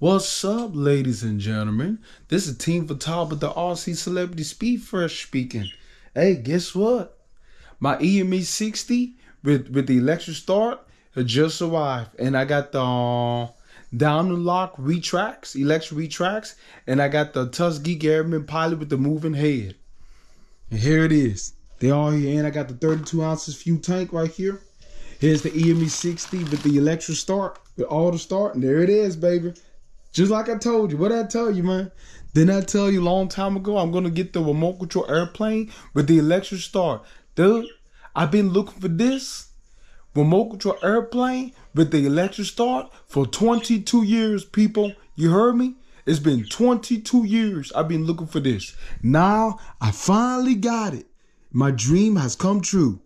What's up, ladies and gentlemen? This is Team Futaba RC Celebrity Speed Fresh speaking. Hey, guess what? My EME 60 with, with the electric start just arrived. And I got the uh, down the lock retracts, electric retracts, and I got the Tuskegee Airman Pilot with the moving head. And here it is. They all here, and I got the 32 ounces fuel tank right here. Here's the EME 60 with the electric start, with auto start, and there it is, baby. Just like I told you. What I tell you, man? Didn't I tell you a long time ago I'm gonna get the remote control airplane with the electric start? Dude, I've been looking for this remote control airplane with the electric start for 22 years, people. You heard me? It's been 22 years I've been looking for this. Now I finally got it. My dream has come true.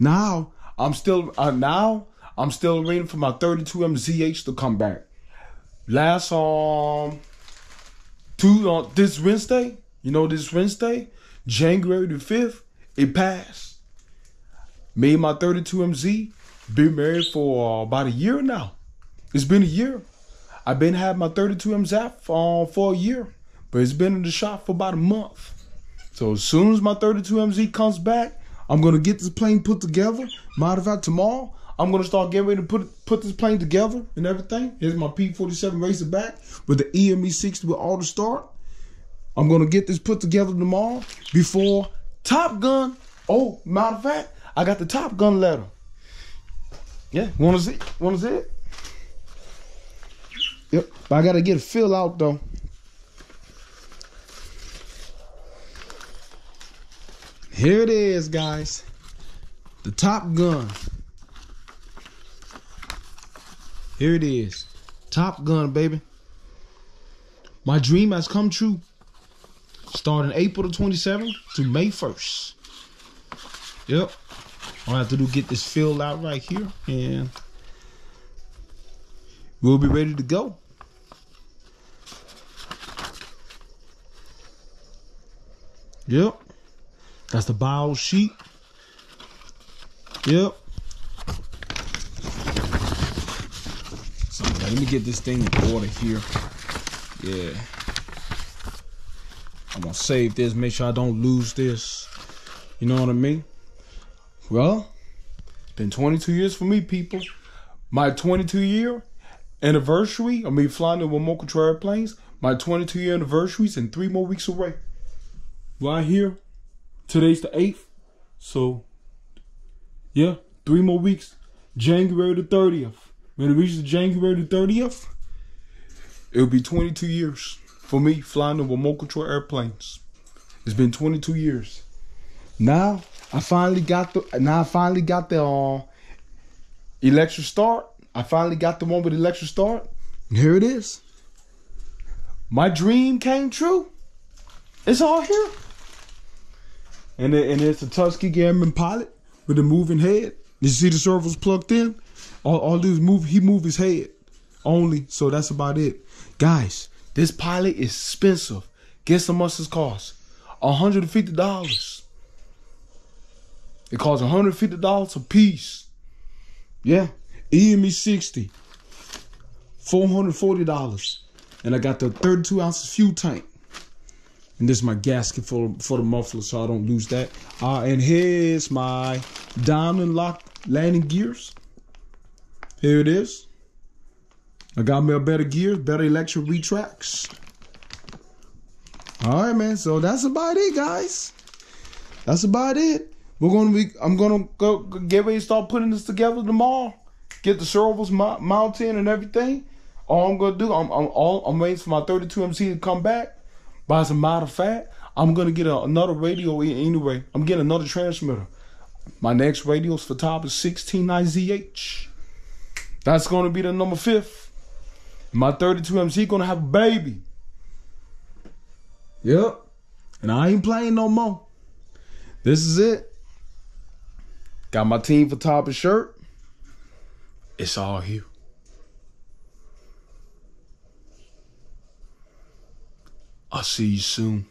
Now I'm still uh, now I'm still waiting for my 32M ZH to come back. Last um two on uh, this Wednesday, you know this Wednesday, January the 5th, it passed. Made my 32MZ. Been married for uh, about a year now. It's been a year. I've been having my 32MZ for, uh, for a year, but it's been in the shop for about a month. So as soon as my 32MZ comes back, I'm gonna get this plane put together. Fact, tomorrow I'm gonna start getting ready to put put this plane together and everything. Here's my P47 Razorback with the EME 60 with auto start. I'm gonna get this put together tomorrow before Top Gun. Oh, matter of fact, I got the Top Gun letter. Yeah, wanna see? Wanna see it? Yep, but I gotta get a fill out though. Here it is, guys. The Top Gun. Here it is. Top Gun, baby. My dream has come true. Starting April the 27th to May 1st. Yep. All I have to do get this filled out right here and we'll be ready to go. Yep. That's the bio sheet. Yep. So let me get this thing in order here. Yeah. I'm gonna save this, make sure I don't lose this. You know what I mean? Well, been 22 years for me, people. My 22 year anniversary of me flying the remote control airplanes. My 22 year anniversary is in three more weeks away. Right here Today's the 8th. So, yeah, three more weeks. January the 30th. When it reaches January the 30th, it'll be 22 years for me flying the remote control airplanes. It's been 22 years. Now I finally got the now I finally got the uh, electric start. I finally got the one with electric start. Here it is. My dream came true. It's all here. And, it, and it's a Tuskegee Airman pilot with a moving head. You see the servos plugged in? All, all do is move, he move his head only. So that's about it. Guys, this pilot is expensive. Guess how much it costs? $150. It costs $150 a piece. Yeah. EME 60. $440. And I got the 32 ounces fuel tank. And this is my gasket for, for the muffler so I don't lose that. Uh, and here's my diamond lock landing gears. Here it is. I got me a better gear, better electric retracts. All right, man. So that's about it, guys. That's about it. We're gonna be. I'm gonna go get ready to start putting this together tomorrow. Get the servos mounted and everything. All I'm gonna do, I'm, I'm all I'm waiting for my 32 MZ to come back. But as a matter of fact, I'm gonna get a, another radio anyway. I'm getting another transmitter. My next radio's Futaba's 169ZH. That's gonna be the number fifth. My 32MZ gonna have a baby. Yep. And I ain't playing no more. This is it. Got my team Futaba shirt. It's all here. I'll see you soon.